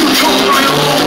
就跳流